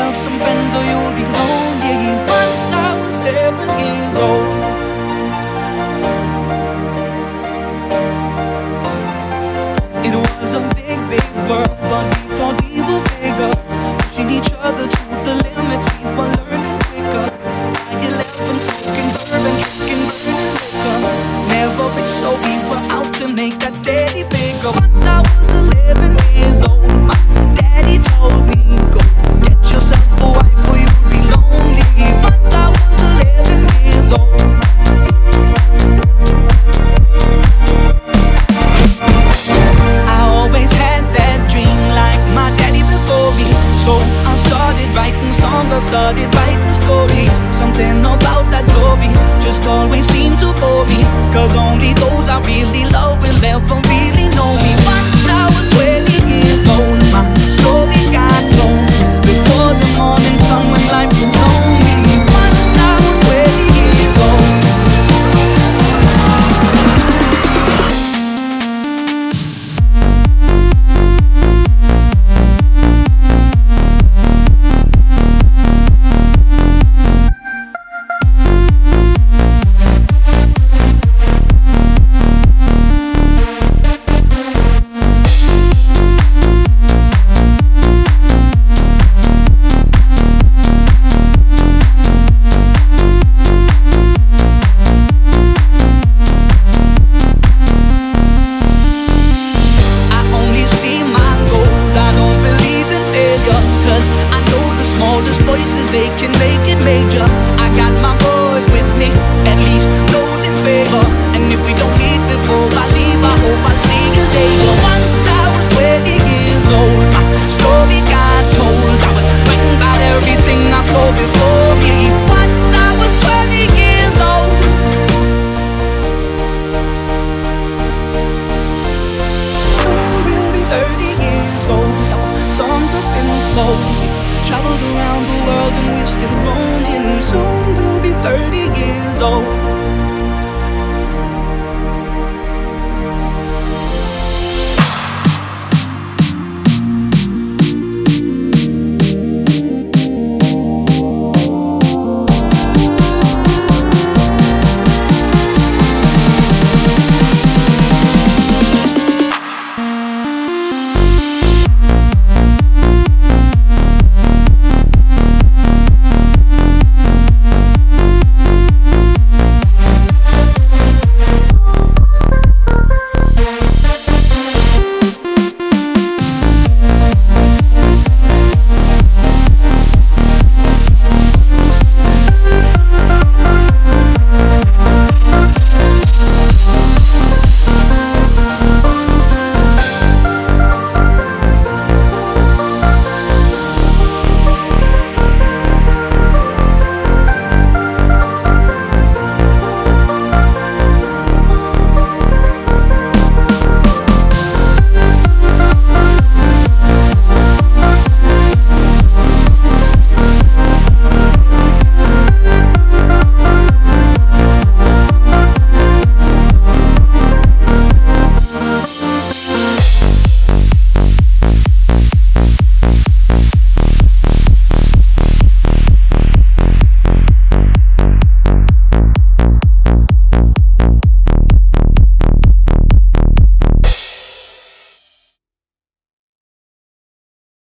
yourself some friends, or you'll be lonely Once I was seven years old. It was a big, big world. Writing songs, I started writing stories. Something about that glory just always seemed to bore me. Cause only those I really love will ever really souls. We've traveled around the world and we're still roaming. Soon we'll be 30 years old.